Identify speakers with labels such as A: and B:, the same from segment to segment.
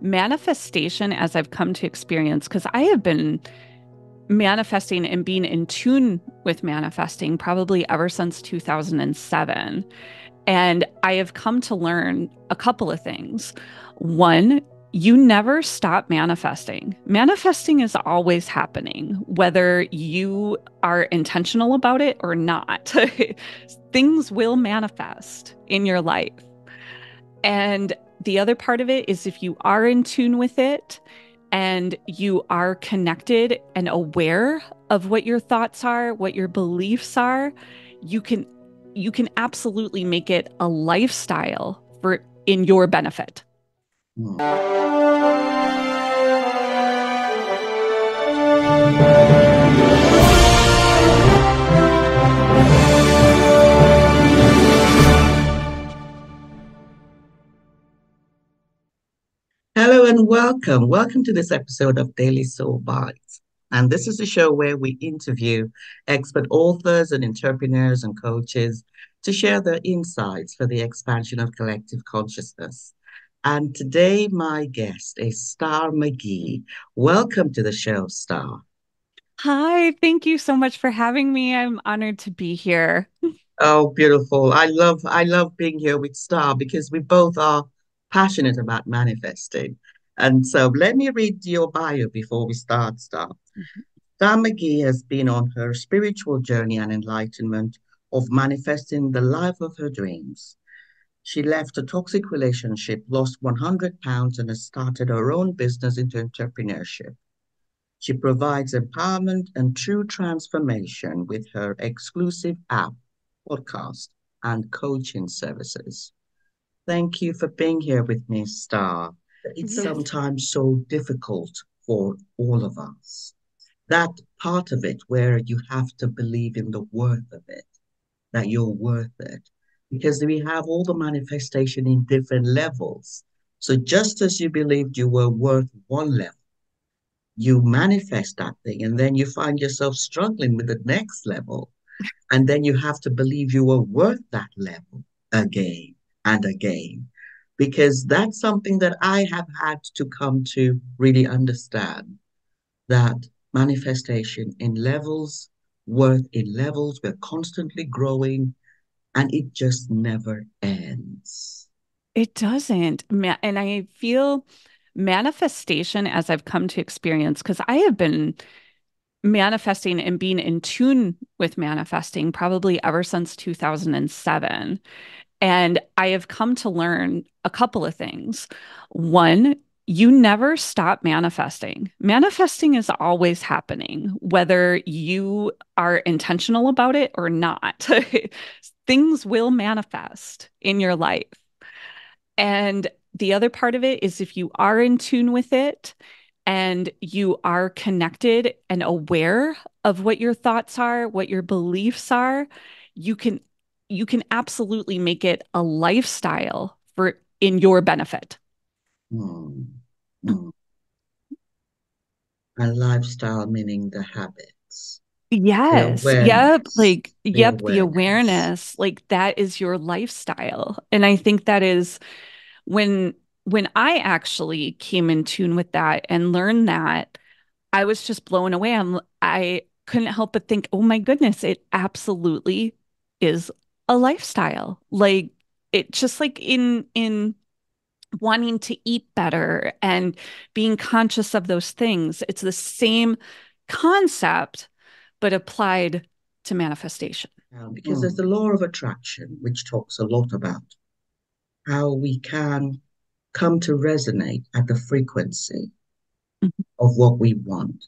A: manifestation as I've come to experience, because I have been manifesting and being in tune with manifesting probably ever since 2007. And I have come to learn a couple of things. One, you never stop manifesting. Manifesting is always happening, whether you are intentional about it or not. Things will manifest in your life. And the other part of it is if you are in tune with it and you are connected and aware of what your thoughts are, what your beliefs are, you can you can absolutely make it a lifestyle for in your benefit. Hmm.
B: Hello and welcome. Welcome to this episode of Daily Soul Bytes. And this is a show where we interview expert authors and entrepreneurs and coaches to share their insights for the expansion of collective consciousness. And today, my guest is Star Magee. Welcome to the show, Star.
A: Hi, thank you so much for having me. I'm honored to be here.
B: Oh, beautiful. I love I love being here with Star because we both are passionate about manifesting. And so let me read your bio before we start, Star. Mm-hmm. Star Magee has been on her spiritual journey and enlightenment of manifesting the life of her dreams. She left a toxic relationship, lost 100 pounds, and has started her own business into entrepreneurship. She provides empowerment and true transformation with her exclusive app, podcast, and coaching services. Thank you for being here with me, Star. It's yes. sometimes so difficult for all of us. That part of it where you have to believe in the worth of it, that you're worth it, because we have all the manifestation in different levels. So just as you believed you were worth one level, you manifest that thing, and then you find yourself struggling with the next level. And then you have to believe you were worth that level again and again because that's something that I have had to come to really understand that manifestation in levels, worth in levels, we're constantly growing and it just never ends.
A: It doesn't. And I feel manifestation as I've come to experience, because I have been manifesting and being in tune with manifesting probably ever since 2007. And I have come to learn a couple of things. One, you never stop manifesting. Manifesting is always happening, whether you are intentional about it or not. Things will manifest in your life. And the other part of it is if you are in tune with it and you are connected and aware of what your thoughts are, what your beliefs are, you can you can absolutely make it a lifestyle for in your benefit.
B: Mm. Mm. A lifestyle meaning the habits.
A: Yes. Yep. Like, the yep. Awareness. The awareness. Like, that is your lifestyle. And I think that is when when I actually came in tune with that and learned that, I was just blown away. I'm I couldn't help but think, oh my goodness, it absolutely is a lifestyle. Like it just like in in wanting to eat better and being conscious of those things. It's the same concept, but applied to manifestation.
B: because there's the law of attraction, which talks a lot about how we can come to resonate at the frequency mm-hmm. of what we want.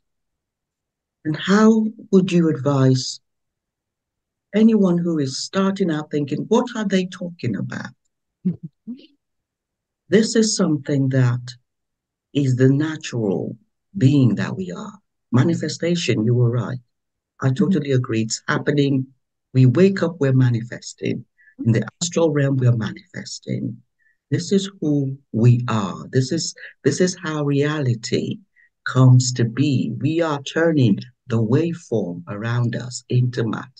B: And how would you advise anyone who is starting out thinking, what are they talking about? this is something that is the natural being that we are. Manifestation, you were right. I mm-hmm. totally mm-hmm. agree. It's happening. We wake up, we're manifesting. In the astral realm, we're manifesting. This is who we are. This is this is how reality comes to be. We are turning the waveform around us into matter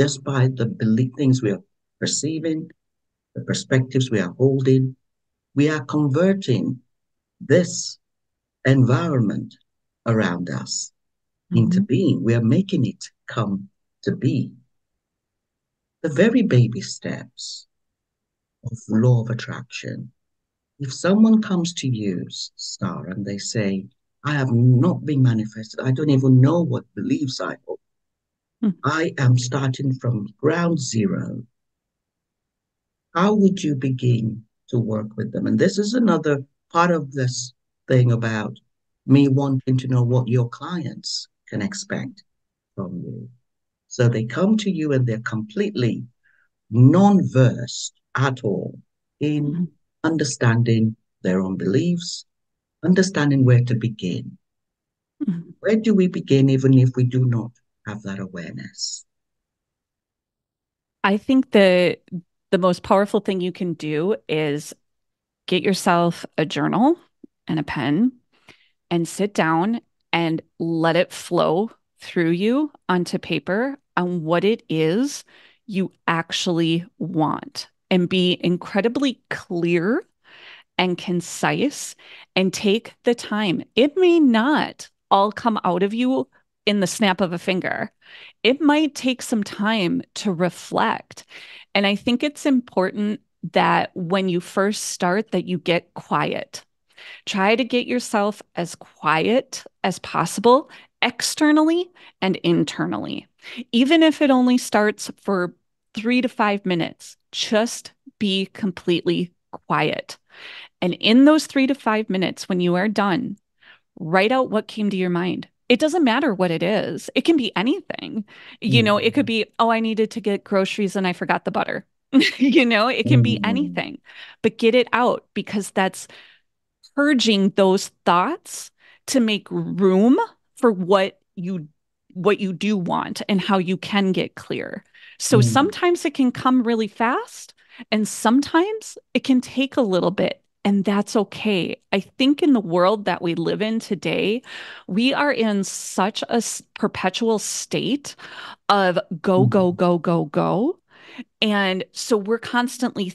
B: just by the belief things we are perceiving, the perspectives we are holding, we are converting this environment around us
A: Mm-hmm.
B: into being. We are making it come to be. The very baby steps of law of attraction. If someone comes to you, Star, and they say, I have not been manifested, I don't even know what beliefs I hold.
A: Mm.
B: I am starting from ground zero. How would you begin to work with them? And this is another part of this thing about me wanting to know what your clients can expect from you. So they come to you and they're completely non versed at all in
A: Mm-hmm.
B: understanding their own beliefs, understanding where to begin.
A: Mhm.
B: Where do we begin, even if we do not have that awareness?
A: I think the the most powerful thing you can do is get yourself a journal and a pen and sit down and let it flow through you onto paper on what it is you actually want and be incredibly clear and concise and take the time. It may not all come out of you in the snap of a finger. It might take some time to reflect. And I think it's important that when you first start that you get quiet. Try to get yourself as quiet as possible externally and internally. Even if it only starts for 3 to 5 minutes, just be completely quiet. And in those 3 to 5 minutes when you are done, write out what came to your mind. It doesn't matter what it is. It can be anything. You know, it could be, oh, I needed to get groceries and I forgot the butter. you know, it can be
B: Mm.
A: anything, but get it out because that's purging those thoughts to make room for what you what you do want and how you can get clear. So
B: Mm.
A: sometimes it can come really fast and sometimes it can take a little bit and that's okay. I think in the world that we live in today, we are in such a perpetual state of go, go, go, go, go. And so we're constantly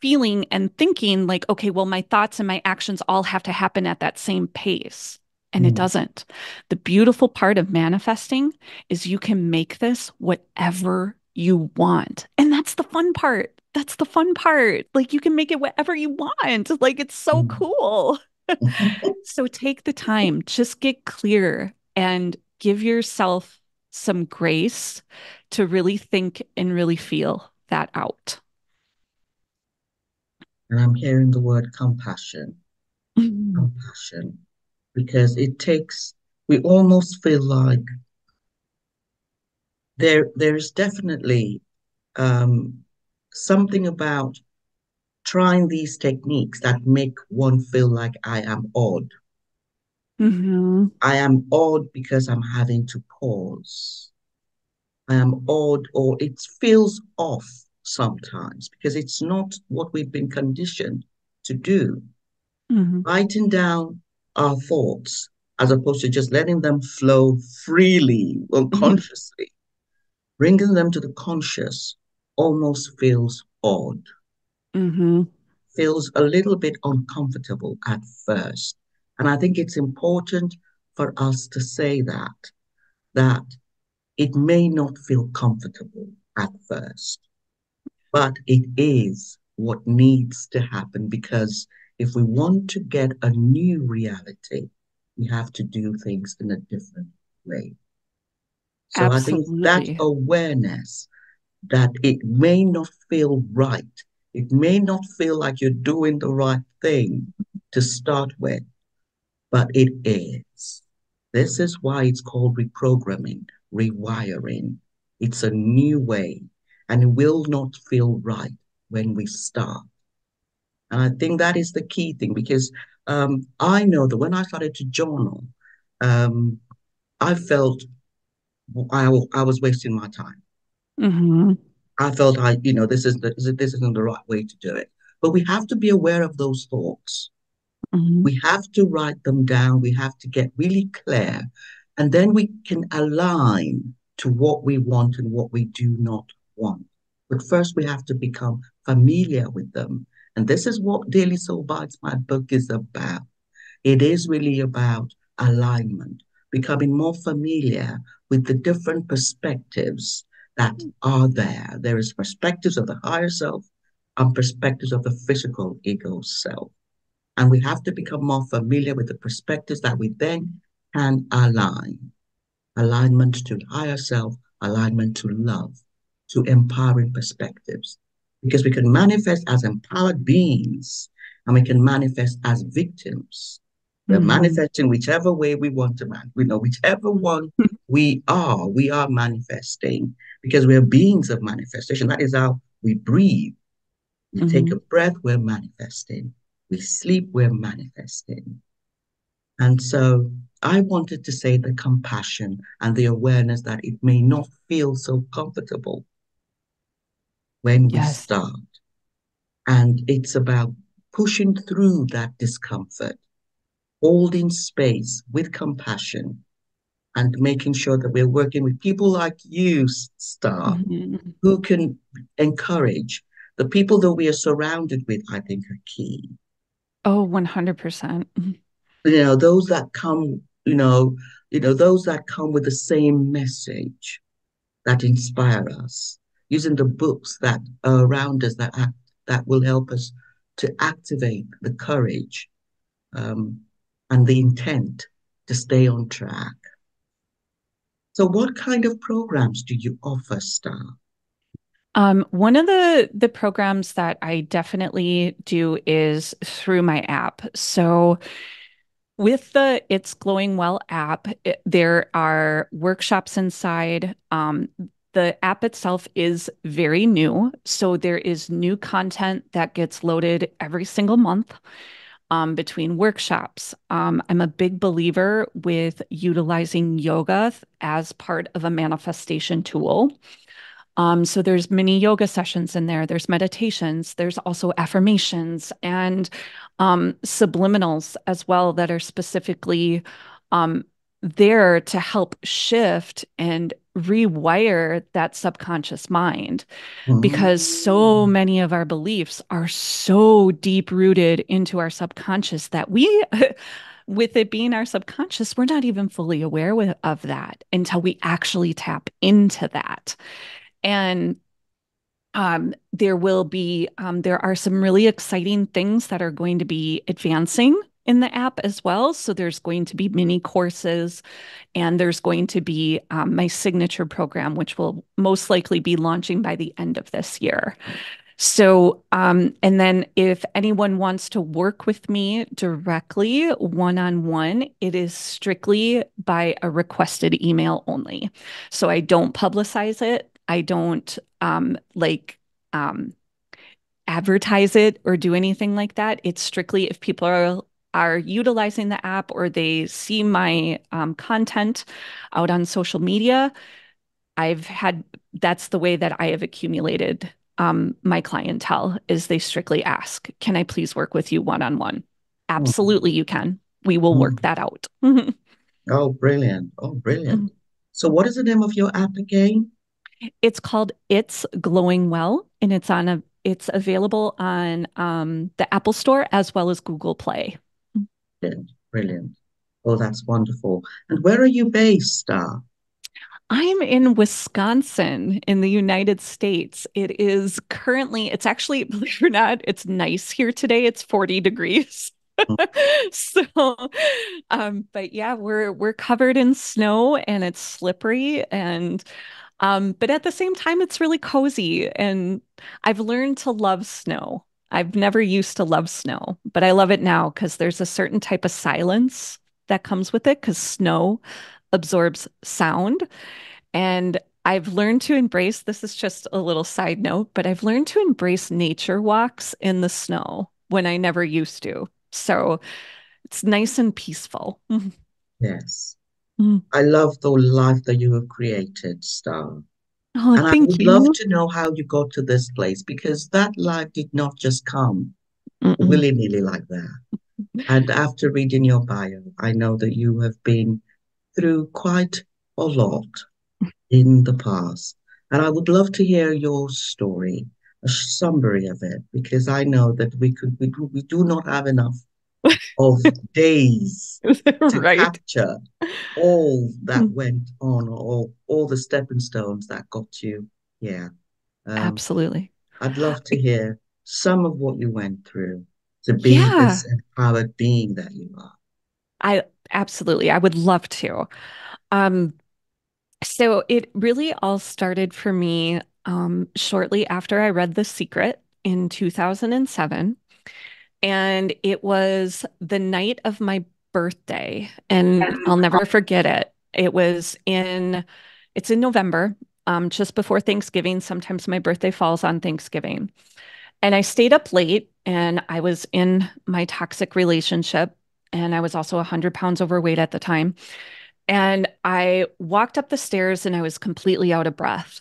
A: feeling and thinking like, okay, well, my thoughts and my actions all have to happen at that same pace. And it
B: Mm.
A: doesn't. The beautiful part of manifesting is you can make this whatever you want. And that's the fun part. That's the fun part. Like you can make it whatever you want. Like it's so
B: Mm.
A: cool. So take the time, just get clear and give yourself some grace to really think and really feel that out.
B: And I'm hearing the word compassion,
A: Mhm.
B: compassion, because it takes, we almost feel like there there's definitely um, something about trying these techniques that make one feel like I am odd.
A: Mhm.
B: I am odd because I'm having to pause. I am odd, or it feels off sometimes because it's not what we've been conditioned to do.
A: Mhm.
B: Writing down our thoughts as opposed to just letting them flow freely, unconsciously, bringing them to the conscious almost feels odd,
A: Mhm.
B: feels a little bit uncomfortable at first. And I think it's important for us to say that, that it may not feel comfortable at first, but it is what needs to happen because if we want to get a new reality, we have to do things in a different way. So I think that awareness that it may not feel right, it may not feel like you're doing the right thing to start with, but it is. This is why it's called reprogramming, rewiring. It's a new way, and it will not feel right when we start. And I think that is the key thing because um, I know that when I started to journal, um, I felt I, I was wasting my time.
A: Mhm.
B: I felt I, you know, this is the, this isn't the right way to do it. But we have to be aware of those thoughts.
A: Mhm.
B: We have to write them down. We have to get really clear. And then we can align to what we want and what we do not want. But first, we have to become familiar with them. And this is what Daily Soul Bytes, my book, is about. It is really about alignment, becoming more familiar with the different perspectives that are there. There is perspectives of the higher self and perspectives of the physical ego self. And we have to become more familiar with the perspectives that we then can align. Alignment to higher self, alignment to love, to empowering perspectives. Because we can manifest as empowered beings and we can manifest as victims. We're mm-hmm. manifesting whichever way we want to man. We know whichever one we are, we are manifesting because we're beings of manifestation. That is how we breathe. We mm-hmm. take a breath, we're manifesting. We sleep, we're manifesting. And so I wanted to say the compassion and the awareness that it may not feel so comfortable when yes. we start. And it's about pushing through that discomfort, holding space with compassion, and making sure that we're working with people like you, Star, mm-hmm. who can encourage. The people that we are surrounded with, I think, are key.
A: Oh, 100%.
B: You know, those that come, you know, you know, those that come with the same message that inspire us, using the books that are around us that act, that will help us to activate the courage um, and the intent to stay on track. So, what kind of programs do you offer, Star?
A: Um, one of the the programs that I definitely do is through my app. So with the It's Glowing Well app, it, there are workshops inside. Um, the app itself is very new. So there is new content that gets loaded every single month um, between workshops. Um, I'm a big believer with utilizing yoga as part of a manifestation tool. Um, so there's mini yoga sessions in there. There's meditations. There's also affirmations and um, subliminals as well that are specifically um, there to help shift and rewire that subconscious mind mm-hmm. because so many of our beliefs are so deep rooted into our subconscious that we with it being our subconscious we're not even fully aware with, of that until we actually tap into that and um, there will be, um, there are some really exciting things that are going to be advancing in the app as well. So there's going to be mini courses and there's going to be um, my signature program, which will most likely be launching by the end of this year. So, um, and then if anyone wants to work with me directly one on one, it is strictly by a requested email only. So I don't publicize it. I don't um, like um, advertise it or do anything like that. It's strictly if people are are utilizing the app or they see my um, content out on social media. I've had that's the way that I have accumulated um, my clientele is they strictly ask, "Can I please work with you one on one?" Absolutely, you can. We will work mm. that out.
B: oh, brilliant! Oh, brilliant! Mm-hmm. So, what is the name of your app again?
A: It's called It's Glowing Well, and it's on a it's available on um, the Apple Store as well as Google Play.
B: Brilliant, brilliant. Oh, that's wonderful. And where are you based, Star?
A: I'm in Wisconsin in the United States. It is currently, it's actually, believe it or not, it's nice here today. It's 40 degrees. so um but yeah we're we're covered in snow and it's slippery and um, but at the same time, it's really cozy. And I've learned to love snow. I've never used to love snow, but I love it now because there's a certain type of silence that comes with it because snow absorbs sound. And I've learned to embrace this is just a little side note, but I've learned to embrace nature walks in the snow when I never used to. So it's nice and peaceful.
B: Yes. Mm. I love the life that you have created, Star.
A: Oh, and
B: I
A: would
B: you. love to know how you got to this place because that life did not just come willy nilly like that. and after reading your bio, I know that you have been through quite a lot in the past. And I would love to hear your story, a summary of it, because I know that we could we, we do not have enough of days to
A: right.
B: capture all that
A: Mm.
B: went on, all all the stepping stones that got you. Yeah. Um,
A: Absolutely.
B: I'd love to hear some of what you went through to be
A: Yeah,
B: this empowered being that you are.
A: I absolutely. I would love to. Um, so it really all started for me um, shortly after I read The Secret in 2007. And it was the night of my birthday, and I'll never forget it. It was in, it's in November, um, just before Thanksgiving. Sometimes my birthday falls on Thanksgiving. And I stayed up late and I was in my toxic relationship. And I was also 100 pounds overweight at the time. And I walked up the stairs and I was completely out of breath.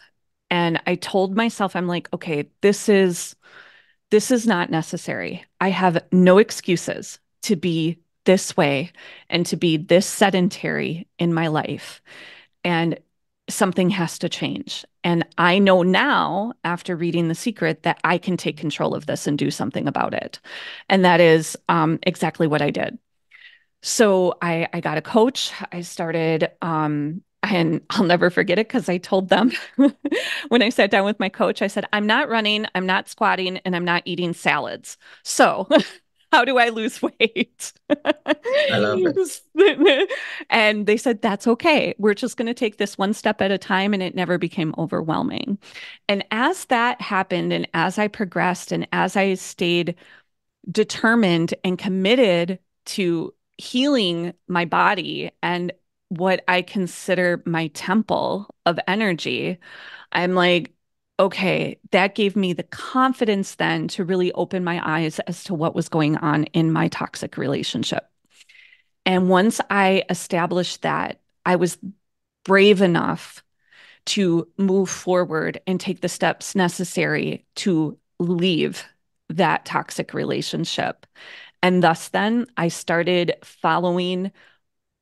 A: And I told myself, I'm like, okay, this is this is not necessary. I have no excuses to be this way and to be this sedentary in my life. And something has to change. And I know now, after reading The Secret, that I can take control of this and do something about it. And that is um, exactly what I did. So I, I got a coach. I started, um, and I'll never forget it because I told them when I sat down with my coach, I said, I'm not running, I'm not squatting, and I'm not eating salads. So how do I lose weight?
B: I love it.
A: and they said, That's okay. We're just going to take this one step at a time. And it never became overwhelming. And as that happened, and as I progressed, and as I stayed determined and committed to healing my body and what I consider my temple of energy, I'm like, okay, that gave me the confidence then to really open my eyes as to what was going on in my toxic relationship. And once I established that, I was brave enough to move forward and take the steps necessary to leave that toxic relationship. And thus, then I started following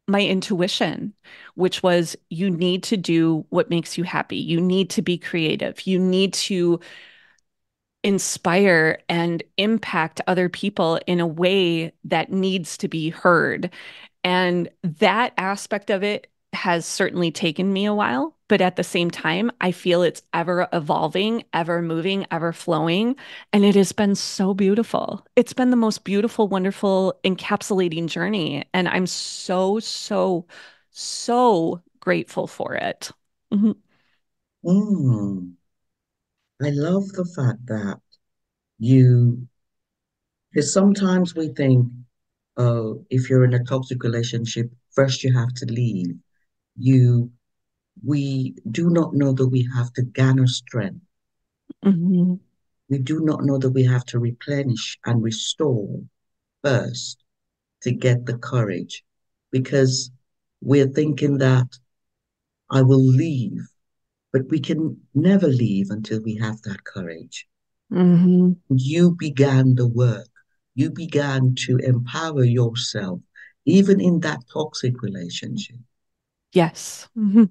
A: my intuition, which was you need to do what makes you happy. You need to be creative. You need to inspire and impact other people in a way that needs to be heard. And that aspect of it has certainly taken me a while, but at the same time, I feel it's ever evolving, ever moving, ever flowing. And it has been so beautiful. It's been the most beautiful, wonderful, encapsulating journey. And I'm so, so, so grateful for it. Mhm.
B: Mm, I love the fact that you, because sometimes we think, oh, if you're in a toxic relationship, first you have to leave. You, we do not know that we have to garner strength.
A: Mhm.
B: We do not know that we have to replenish and restore first to get the courage because we're thinking that I will leave, but we can never leave until we have that courage.
A: Mhm.
B: You began the work, you began to empower yourself, even in that toxic relationship,
A: Yes. Mhm.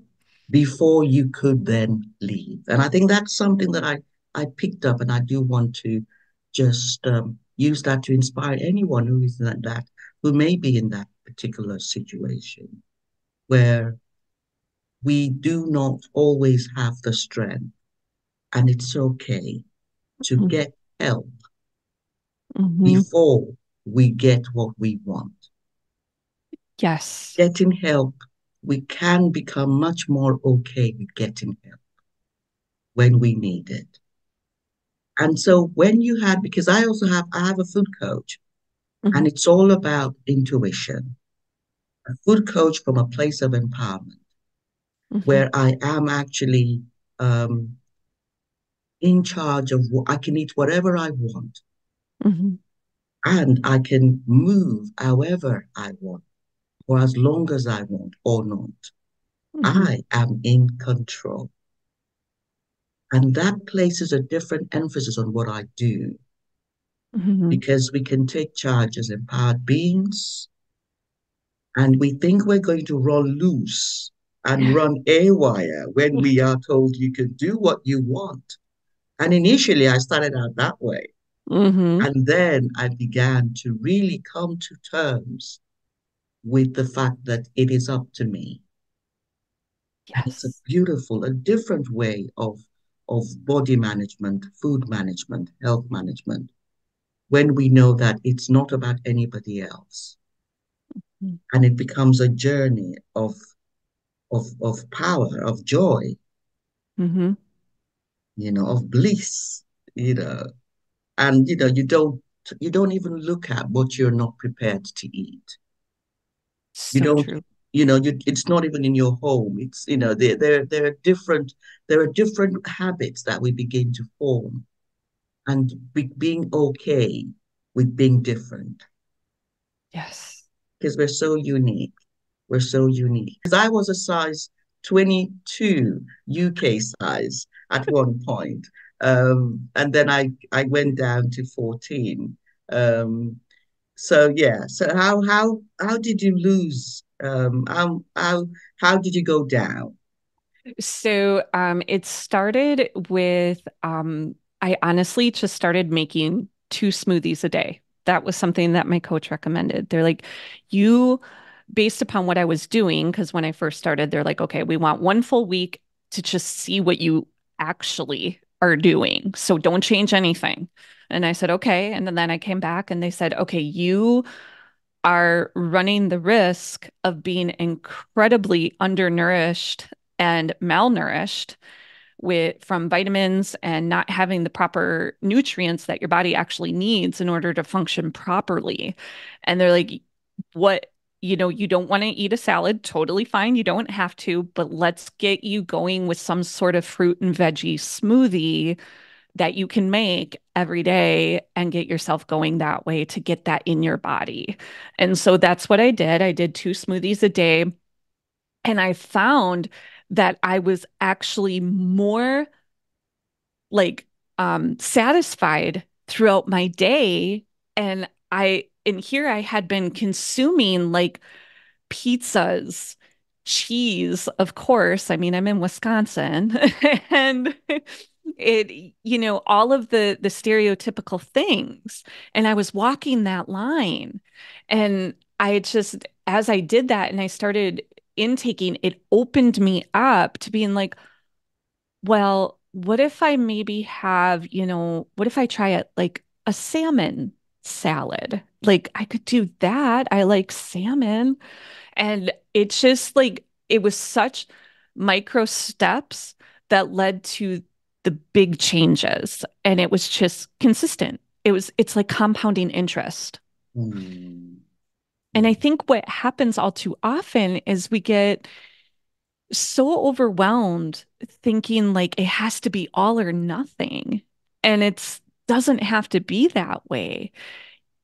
B: before you could then leave. And I think that's something that I, I picked up, and I do want to just um, use that to inspire anyone who is in that, who may be in that particular situation where we do not always have the strength, and it's okay to
A: Mhm.
B: get help
A: Mhm.
B: before we get what we want.
A: Yes.
B: Getting help, we can become much more okay with getting help when we need it. And so when you had, because I also have, I have a food coach, and
A: Mhm.
B: it's all about intuition. A food coach from a place of empowerment,
A: Mhm.
B: where I am actually um, in charge of what I can eat whatever I want,
A: Mhm.
B: and I can move however I want, for as long as I want or not.
A: Mhm.
B: I am in control. And that places a different emphasis on what I do
A: Mhm.
B: because we can take charge as empowered beings and we think we're going to run loose and run a wire when we are told you can do what you want. And initially, I started out that way.
A: Mm-hmm.
B: And then I began to really come to terms with the fact that it is up to me. And it's a beautiful, a different way of, of body management, food management, health management, when we know that it's not about anybody else. And it becomes a journey of of of power, of joy,
A: Mm-hmm.
B: you know, of bliss, you know. And you know, you don't you don't even look at what you're not prepared to eat. You
A: So
B: don't,
A: true.
B: you know, you, it's not even in your home. It's, you know, there there there are different there are different habits that we begin to form and be, being okay with being different
A: Yes.
B: because we're so unique. We're so unique. Because I was a size 22 UK size at one point. Um, and then I, I went down to 14. Um, so yeah. So how how how did you lose? Um, how how how did you go down?
A: So um, it started with um, I honestly just started making two smoothies a day. That was something that my coach recommended. They're like, you, based upon what I was doing, because when I first started, they're like, okay, we want one full week to just see what you actually are doing. So don't change anything. And I said, okay. And then I came back and they said, okay, you are running the risk of being incredibly undernourished and malnourished with from vitamins and not having the proper nutrients that your body actually needs in order to function properly. And they're like, what, you know, you don't want to eat a salad, totally fine. You don't have to, but let's get you going with some sort of fruit and veggie smoothie that you can make every day and get yourself going that way to get that in your body. And so that's what I did. I did two smoothies a day. And I found that I was actually more like um, satisfied throughout my day. And I, and here I had been consuming like pizzas, cheese, of course. I mean, I'm in Wisconsin and it, you know, all of the the stereotypical things. And I was walking that line. And I just, as I did that and I started intaking, it opened me up to being like, well, what if I maybe have, you know, what if I try it like a salmon salad? Like I could do that. I like salmon. And it's just like it was such micro steps that led to the big changes. And it was just consistent. It was, it's like compounding interest.
B: Hmm.
A: And I
B: Hmm.
A: think what happens all too often is we get so overwhelmed thinking like it has to be all or nothing. And it's doesn't have to be that way.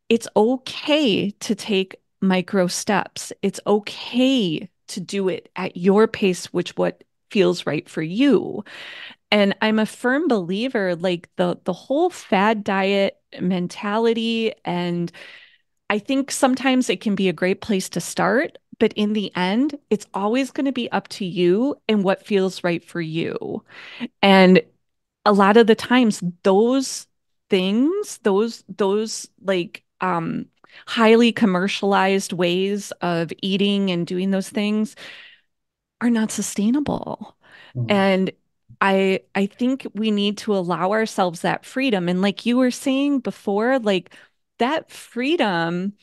A: It's okay to take micro steps. It's okay to do it at your pace, which what feels right for you. And I'm a firm believer like the the whole fad diet mentality and I think sometimes it can be a great place to start, but in the end, it's always going to be up to you and what feels right for you. And a lot of the times those things, those those like um highly commercialized ways of eating and doing those things are not sustainable.
B: Hmm.
A: And I I think we need to allow ourselves that freedom. And like you were saying before, like that freedom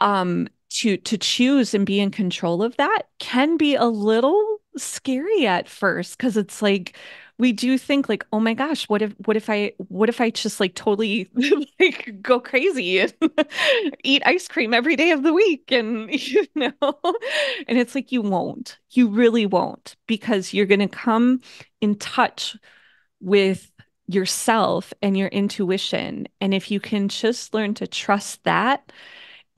A: um to to choose and be in control of that can be a little scary at first because it's like we do think like oh my gosh what if what if I what if I just like totally like go crazy and eat ice cream every day of the week? And you know? And it's like you won't. You really won't because you're going to come in touch with yourself and your intuition. And if you can just learn to trust that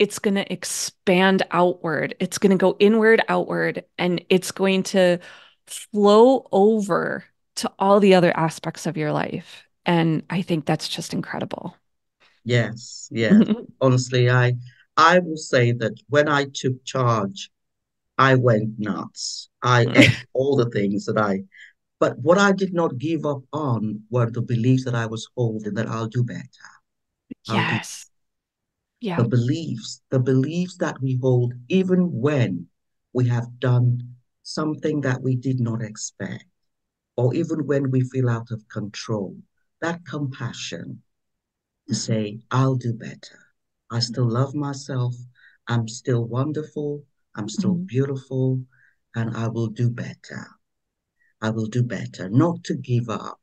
A: it's going to expand outward. It's going to go inward, outward, and it's going to flow over to all the other aspects of your life. And I think that's just incredible.
B: Yes, yeah. Mm-hmm. Honestly, I I will say that when I took charge, I went nuts. I mm. ate all the things that I, but what I did not give up on were the beliefs that I was holding that I'll do better. I'll do
A: Yes.
B: the beliefs, the beliefs that we hold, even when we have done something that we did not expect, or even when we feel out of control, that compassion to say, I'll do better. I still love myself. I'm still wonderful. I'm still
A: Mhm.
B: beautiful, and I will do better. I will do better, not to give up.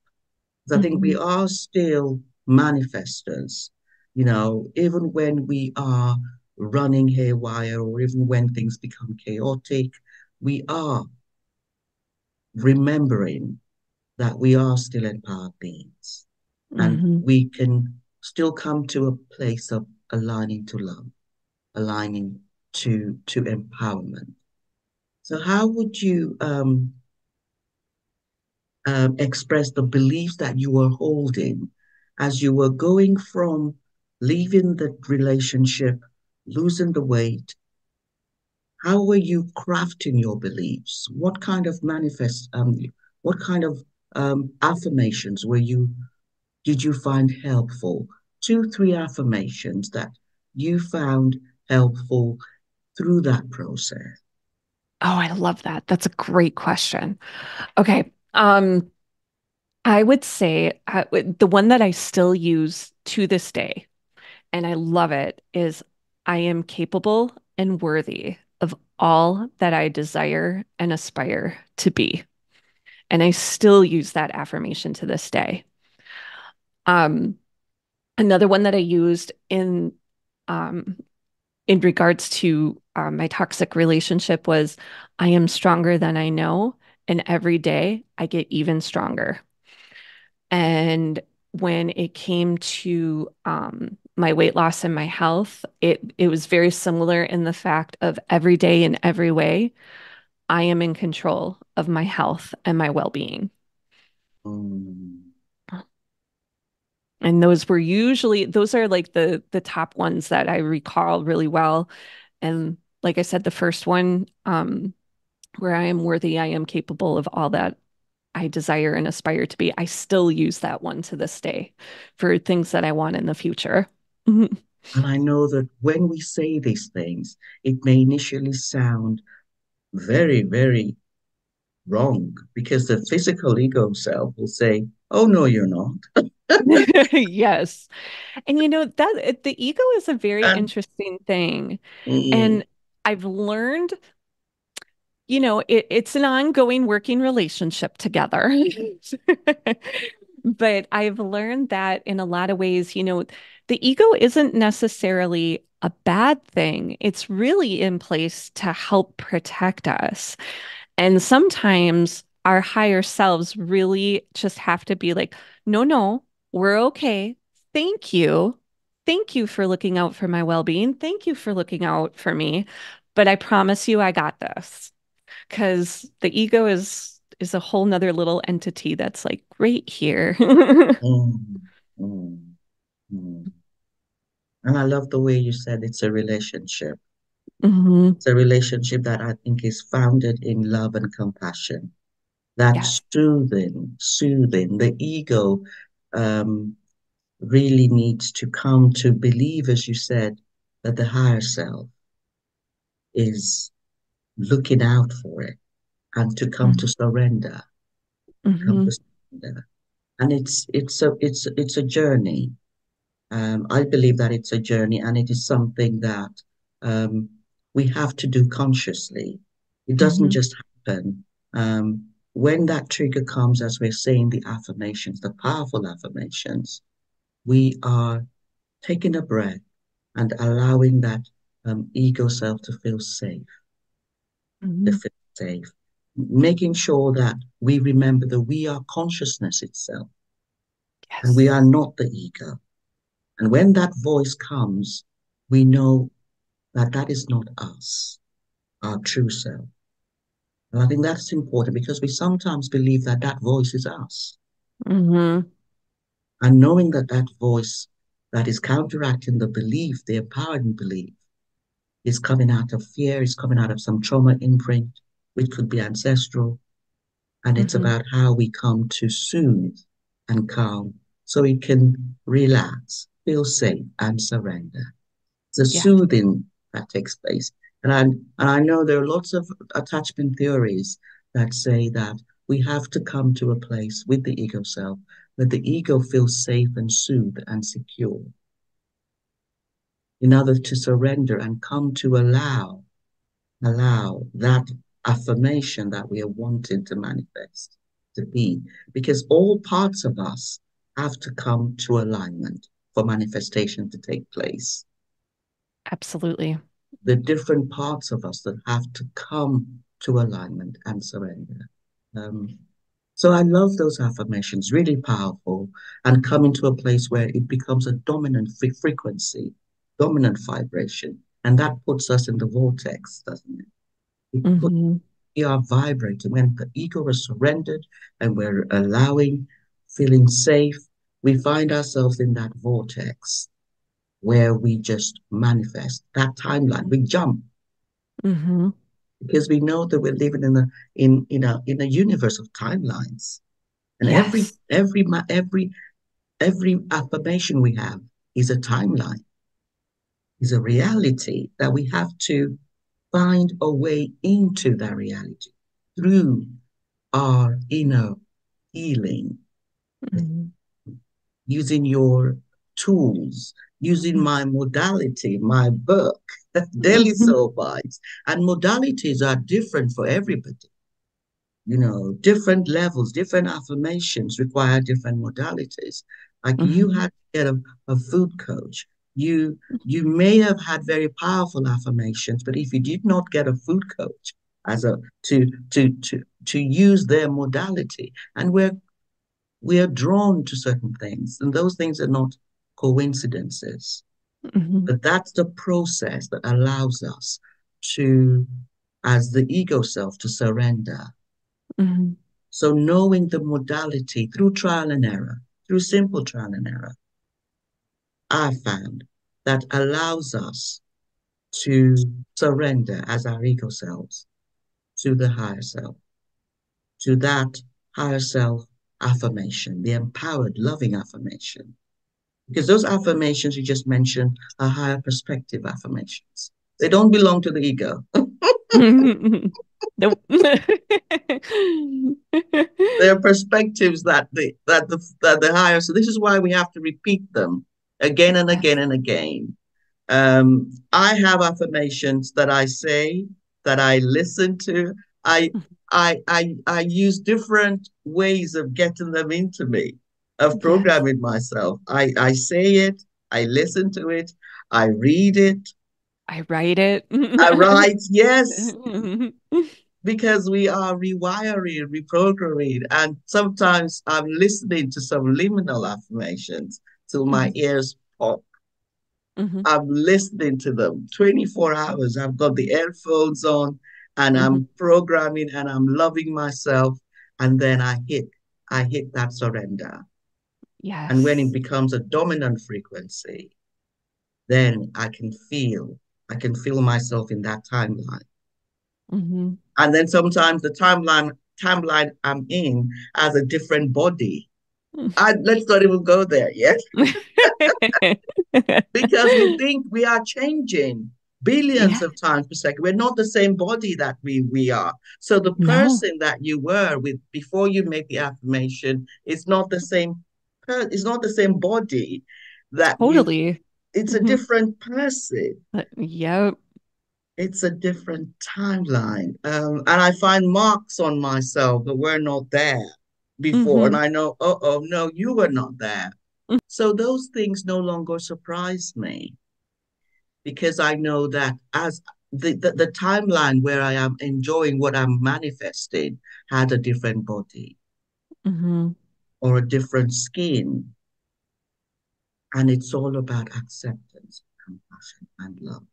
B: 'Cause I think we
A: Mhm.
B: are still manifestors, you know, even when we are running haywire or even when things become chaotic, we are remembering that we are still empowered beings and
A: Mhm.
B: we can still come to a place of aligning to love, aligning to to empowerment. So how would you um, um, express the beliefs that you were holding as you were going from leaving the relationship, losing the weight? How were you crafting your beliefs? What kind of manifest, um, what kind of um, affirmations were you, did you find helpful? Two, three affirmations that you found helpful through that process.
A: Oh, I love that. That's a great question. Okay. Um, I would say uh, the one that I still use to this day, and I love it, is I am capable and worthy of all that I desire and aspire to be. And I still use that affirmation to this day. Um, another one that I used in um, in regards to um, my toxic relationship was I am stronger than I know, and every day I get even stronger. And when it came to um, my weight loss and my health, it it was very similar in the fact of every day in every way, I am in control of my health and my well-being.
B: Mm,
A: And those were usually those are like the the top ones that I recall really well. And like I said, the first one, um, where I am worthy, I am capable of all that I desire and aspire to be. I still use that one to this day for things that I want in the future.
B: And I know that when we say these things, it may initially sound very, very wrong because the physical ego self will say, Oh, no, you're not.
A: Yes. And you know that the ego is a very
B: And
A: interesting thing.
B: mm,
A: And I've learned you know, it, it's an ongoing working relationship together. But I've learned that in a lot of ways, you know, the ego isn't necessarily a bad thing. It's really in place to help protect us. And sometimes our higher selves really just have to be like, no, no, we're okay. Thank you. Thank you for looking out for my well-being. Thank you for looking out for me. But I promise you, I got this because the ego is is a whole nother little entity that's like right here.
B: mm, mm, mm. And I love the way you said it's a relationship.
A: hmm
B: It's a relationship that I think is founded in love and compassion. That
A: Yes.
B: soothing, soothing. The ego um, really needs to come to believe, as you said, that the higher self is looking out for it and to come to surrender, come
A: hmm
B: to surrender. And it's it's a it's it's a journey. Um, I believe that it's a journey and it is something that um, we have to do consciously. It doesn't
A: hmm
B: just happen. Um, when that trigger comes, as we're saying the affirmations, the powerful affirmations, we are taking a breath and allowing that um, ego self to feel safe, to
A: hmm
B: feel safe, making sure that we remember that we are consciousness itself and we are not the ego. And when that voice comes, we know that that is not us, our true self. And I think that's important because we sometimes believe that that voice is us.
A: hmm
B: And knowing that that voice that is counteracting the belief, the empowering belief, is coming out of fear, is coming out of some trauma imprint, which could be ancestral. And it's
A: hmm
B: about how we come to soothe and calm so we can relax feel safe and surrender. A yeah. soothing that takes place. And I, and I know there are lots of attachment theories that say that we have to come to a place with the ego self where the ego feels safe and soothed and secure in order to surrender and come to allow allow that affirmation that we are wanting to manifest to be because all parts of us have to come to alignment for manifestation to take place
A: absolutely
B: the different parts of us that have to come to alignment and surrender um, so I love those affirmations, really powerful, and coming to a place where it becomes a dominant frequency dominant vibration. And that puts us in the vortex, doesn't it? Mm-hmm. we are vibrating. When the ego is surrendered and we're allowing, feeling safe, we find ourselves in that vortex where we just manifest that timeline. We jump. Mm-hmm. Because we know that we're living in a in in a in a universe of timelines, and yes. every every every every affirmation we have is a timeline is a reality that we have to find a way into that reality through our inner healing, mm-hmm. using your tools, using my modality, my book, Daily mm-hmm. Soul Bytes. And modalities are different for everybody. You know, different levels, different affirmations require different modalities. Like mm-hmm. you had to get a, a food coach you you may have had very powerful affirmations, but if you did not get a food coach as a to to to to use their modality, and we're we are drawn to certain things, and those things are not coincidences. Mm-hmm. But that's the process that allows us to, as the ego self, to surrender. Mm-hmm. So knowing the modality through trial and error, through simple trial and error, I found that allows us to surrender as our ego selves to the higher self, to that higher self affirmation, the empowered, loving affirmation. Because those affirmations you just mentioned are higher perspective affirmations. They don't belong to the ego. They're perspectives that the that the that the higher. So this is why we have to repeat them again and again and again. Um, I have affirmations that I say, that I listen to. I, I, I, I use different ways of getting them into me, of programming myself. I, I say it, I listen to it, I read it.
A: I write it.
B: I write, yes. because we are rewiring, reprogramming, and sometimes I'm listening to subliminal affirmations till my mm-hmm. ears pop. Mm-hmm. I'm listening to them 24 hours. I've got the earphones on and mm-hmm. I'm programming and I'm loving myself. And then I hit, I hit that surrender.
A: Yes.
B: And when it becomes a dominant frequency, then I can feel, I can feel myself in that timeline. Mm-hmm. And then sometimes the timeline timeline I'm in has a different body. I, let's not even go there yet. because we think we are changing billions yeah. of times per second. We're not the same body that we we are. So the person no. that you were with before you make the affirmation is not the same. Per- it's not the same body that
A: totally.
B: You, it's mm-hmm. a different person.
A: Uh, yep.
B: It's a different timeline, um, and I find marks on myself that were not there before, mm-hmm. and I know, oh, oh, no, you were not there. Mm-hmm. So those things no longer surprise me because I know that as the, the, the, timeline where I am enjoying what I'm manifesting had a different body mm-hmm. or a different skin. And it's all about acceptance, compassion, and love.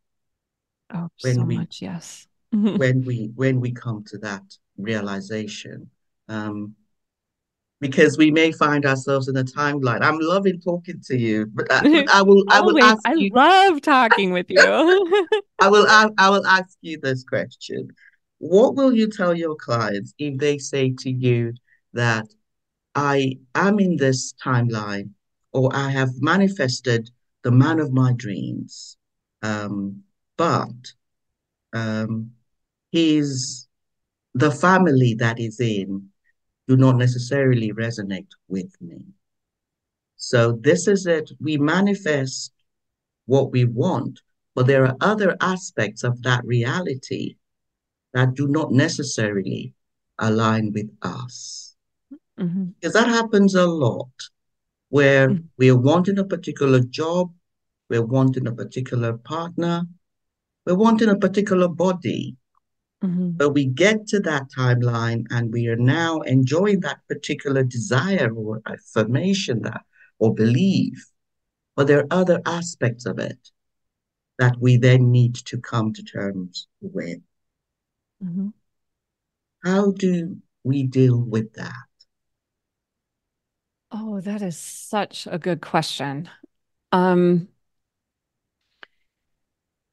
A: Oh, when so we, much, yes.
B: when we when we come to that realization, um, because we may find ourselves in a timeline. I'm loving talking to you, but I, I will. I will ask
A: I
B: you.
A: love talking with you.
B: I will. I, I will ask you this question: What will you tell your clients if they say to you that I am in this timeline, or I have manifested the man of my dreams. Um, but um, he's the family that is in do not necessarily resonate with me. So this is it. We manifest what we want, but there are other aspects of that reality that do not necessarily align with us. Mm-hmm. Because that happens a lot where mm-hmm. we're wanting a particular job, we're wanting a particular partner, we're wanting a particular body. Mm-hmm. But we get to that timeline and we are now enjoying that particular desire or affirmation that or belief. But there are other aspects of it that we then need to come to terms with. Mm-hmm. How do we deal with that?
A: Oh, that is such a good question. Um,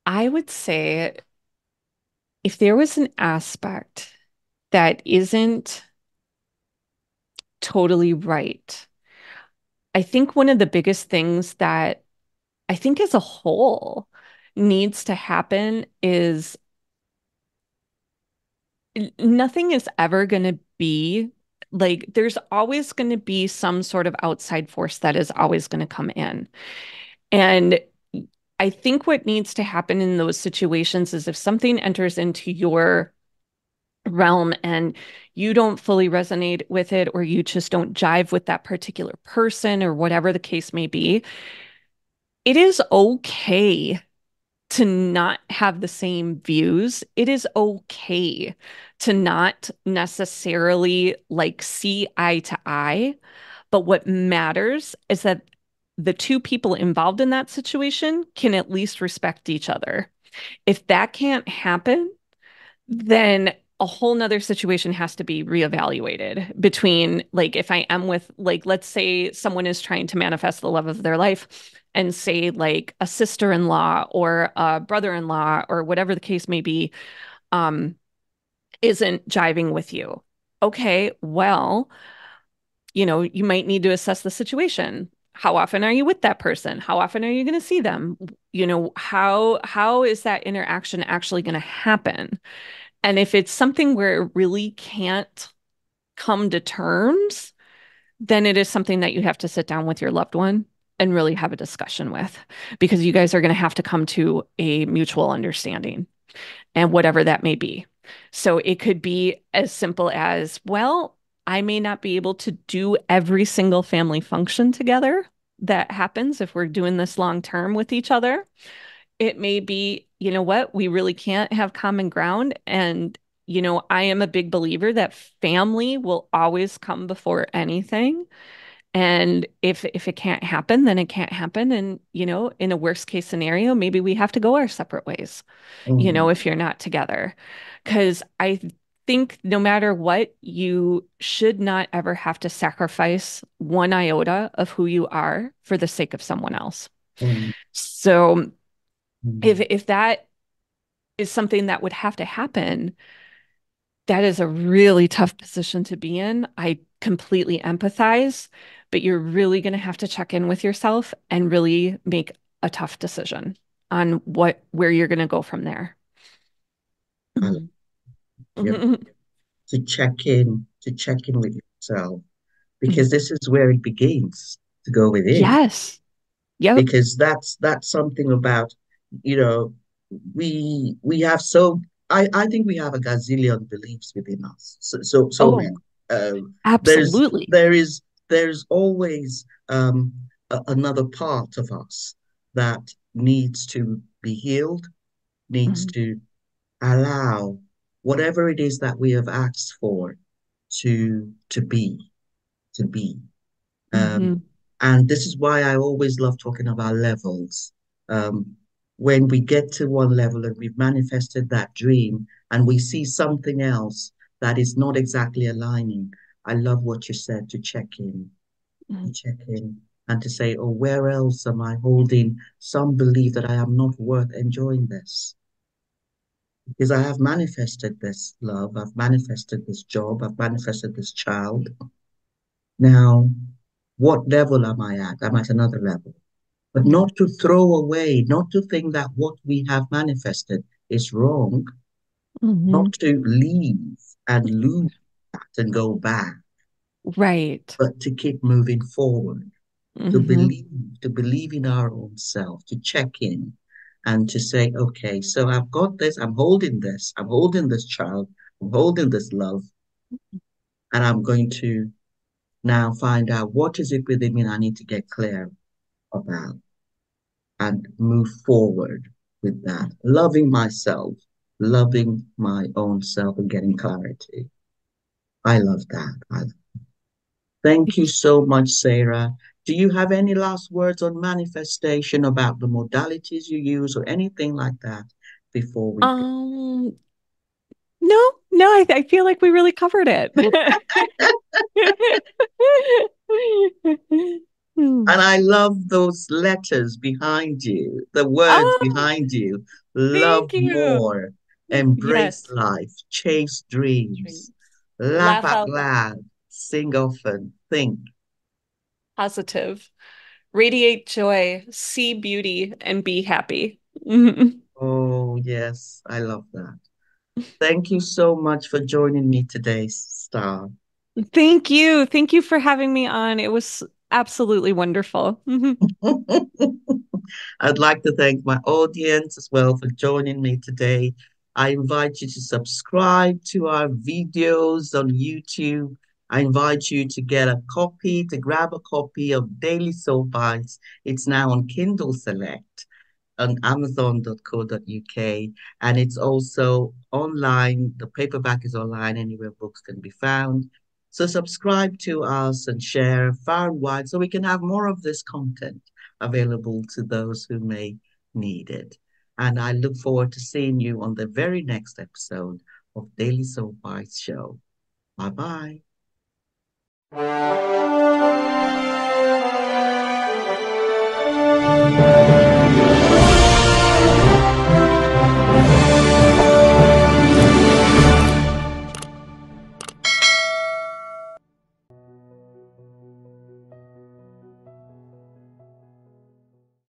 A: I would say if there was an aspect that isn't totally right, I think one of the biggest things that I think as a whole needs to happen is nothing is ever going to be like there's always going to be some sort of outside force that is always going to come in. And I think what needs to happen in those situations is if something enters into your realm and you don't fully resonate with it or you just don't jive with that particular person or whatever the case may be, it is okay to not have the same views. It is okay to not necessarily like see eye to eye. But what matters is that the two people involved in that situation can at least respect each other. If that can't happen, then a whole nother situation has to be reevaluated between like if I am with like let's say someone is trying to manifest the love of their life and say like a sister-in-law or a brother-in-law or whatever the case may be um isn't jiving with you. Okay, well, you know, you might need to assess the situation. How often are you with that person? How often are you going to see them? You know, how how is that interaction actually going to happen? And if it's something where it really can't come to terms, then it is something that you have to sit down with your loved one and really have a discussion with because you guys are going to have to come to a mutual understanding and whatever that may be. So it could be as simple as, well, I may not be able to do every single family function together that happens if we're doing this long term with each other. It may be, you know what, we really can't have common ground. And, you know, I am a big believer that family will always come before anything and if if it can't happen then it can't happen and you know in a worst case scenario maybe we have to go our separate ways mm-hmm. you know mm-hmm. if you're not together cuz i think no matter what you should not ever have to sacrifice one iota of who you are for the sake of someone else mm-hmm. so mm-hmm. if if that is something that would have to happen that is a really tough position to be in i completely empathize but you're really going to have to check in with yourself and really make a tough decision on what where you're going to go from there.
B: Mm-hmm. To check in, to check in with yourself, because mm-hmm. this is where it begins to go within.
A: Yes. Yeah.
B: Because that's that's something about, you know, we we have so I, I think we have a gazillion beliefs within us. So so so
A: oh, many. Um, absolutely.
B: There is there's always um, a, another part of us that needs to be healed, needs mm-hmm. to allow whatever it is that we have asked for to to be, to be. Um, mm-hmm. And this is why I always love talking about levels. Um, when we get to one level and we've manifested that dream and we see something else that is not exactly aligning, I love what you said to check in, mm-hmm. to check in, and to say, oh, where else am I holding some belief that I am not worth enjoying this? Because I have manifested this love, I've manifested this job, I've manifested this child. Now, what level am I at? I'm at another level. but not to throw away, not to think that what we have manifested is wrong,
A: Mm-hmm.
B: not to leave and lose that and go back,
A: Right.
B: but to keep moving forward, to
A: Mm-hmm.
B: believe, to believe in our own self, to check in and to say, okay, so I've got this, I'm holding this, I'm holding this child, I'm holding this love, and I'm going to now find out what is it within me I need to get clear about and move forward with that, loving myself, loving my own self and getting clarity. I love that. I Thank you so much, Sarah. Do you have any last words on manifestation about the modalities you use or anything like that before we go?
A: Um, no, no, I, I feel like we really covered it.
B: And I love those letters behind you, the words
A: Oh,
B: behind you. Love
A: you.
B: more, embrace
A: Yes.
B: life, chase dreams, laugh
A: Laugh
B: out
A: loud,
B: sing often, think.
A: Positive. Radiate joy, see beauty, and be happy.
B: Oh, yes, I love that. Thank you so much for joining me today, Star.
A: Thank you. Thank you for having me on. It was absolutely wonderful.
B: I'd like to thank my audience as well for joining me today. I invite you to subscribe to our videos on YouTube. I invite you to get a copy, to grab a copy of Daily Soul Bytes. It's now on Kindle Select on amazon.co.uk and it's also online. The paperback is online anywhere books can be found. So subscribe to us and share far and wide so we can have more of this content available to those who may need it. And I look forward to seeing you on the very next episode of Daily Soul Bytes Show. Bye bye. Thank you.